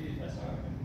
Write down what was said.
That's all right.